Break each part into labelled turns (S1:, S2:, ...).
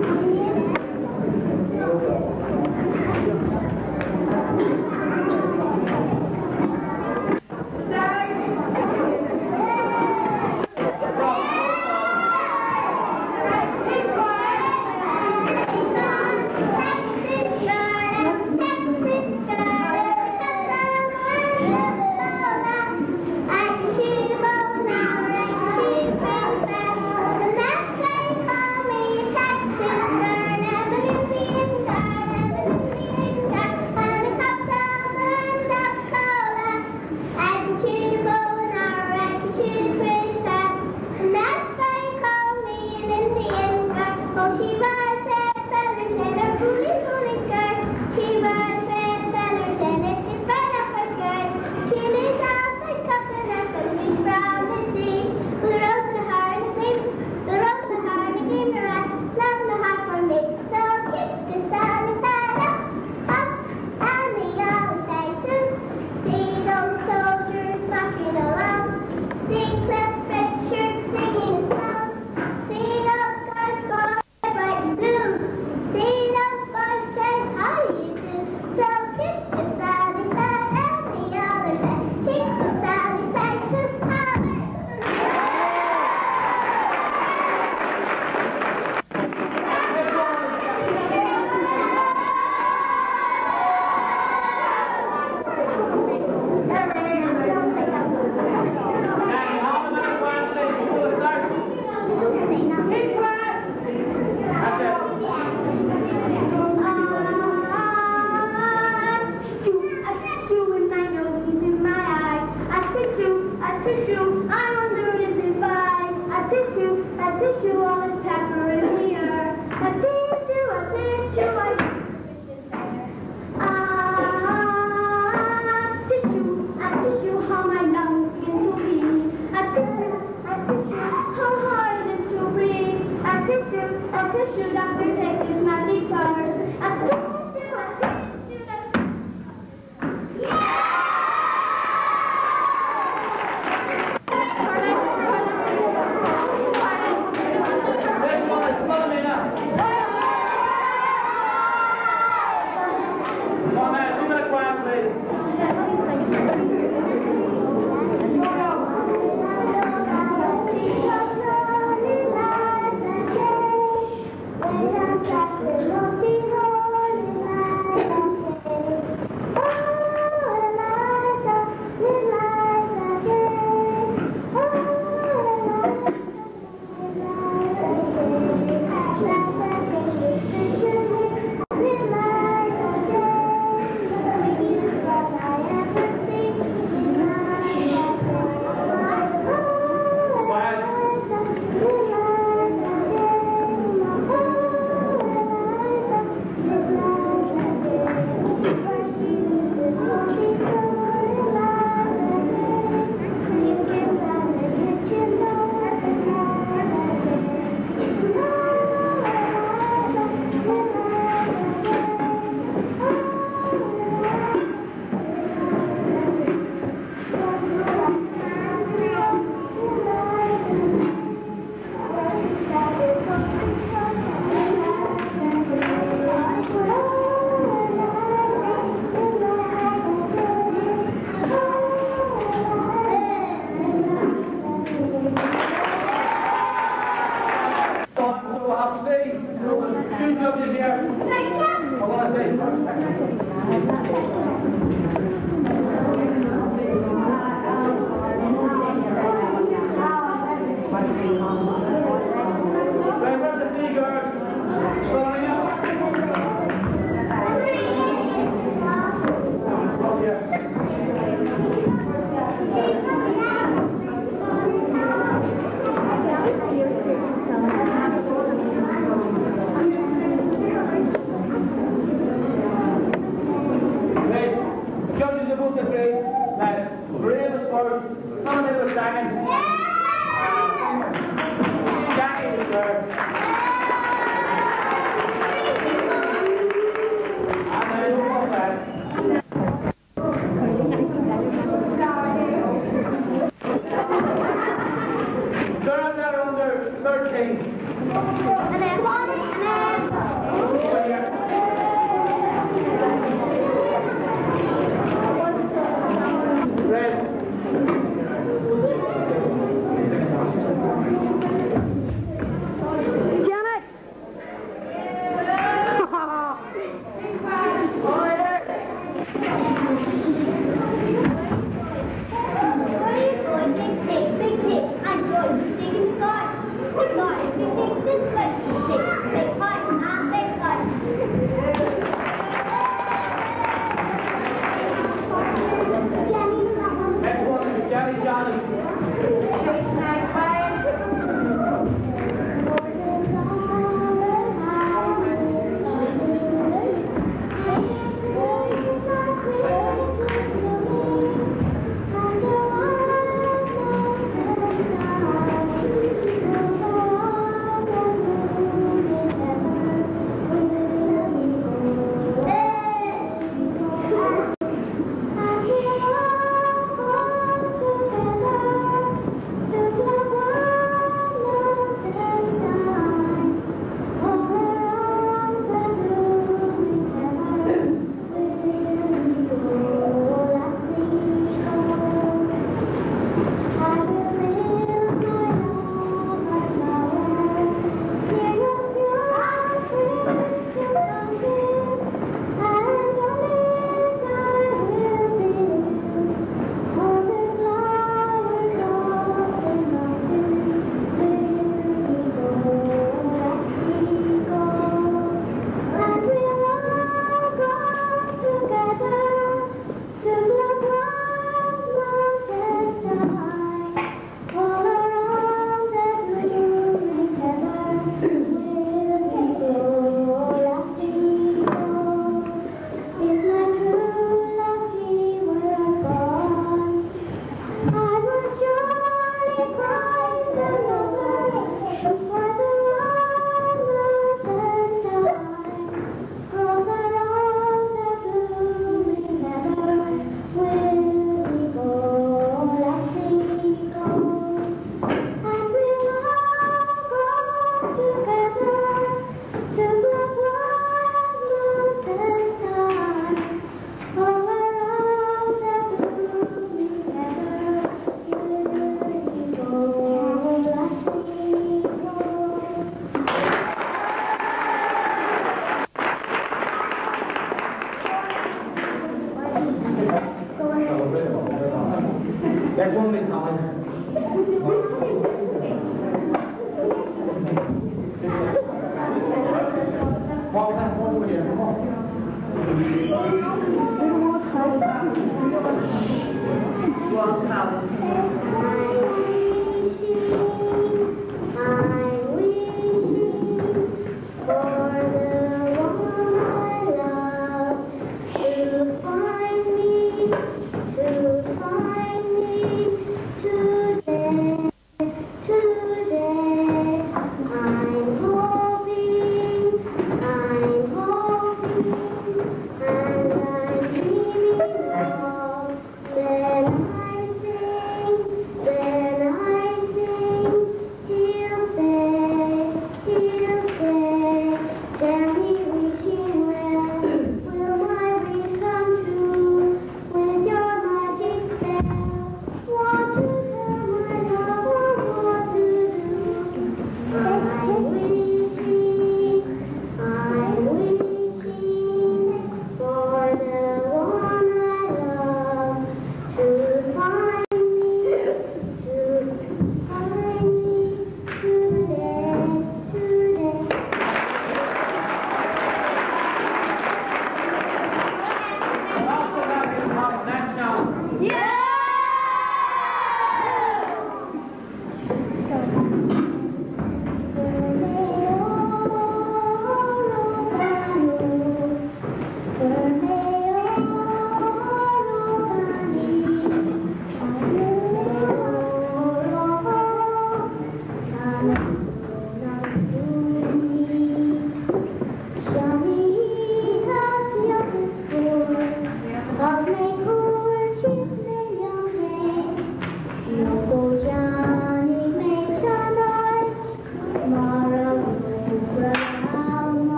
S1: Hey,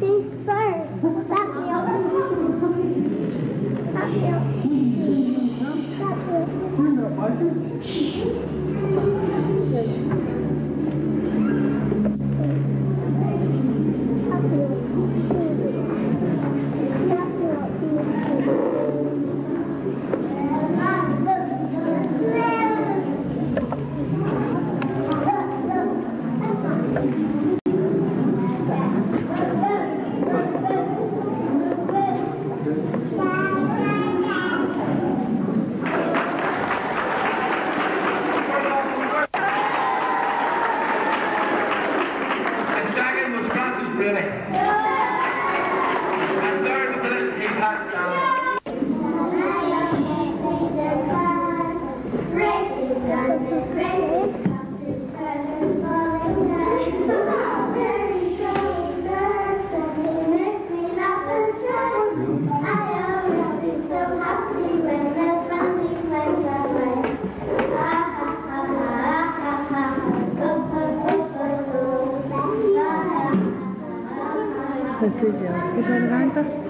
S1: These birds. Stop you. Stop you. Stop you. Stop you. ¿Es garganta?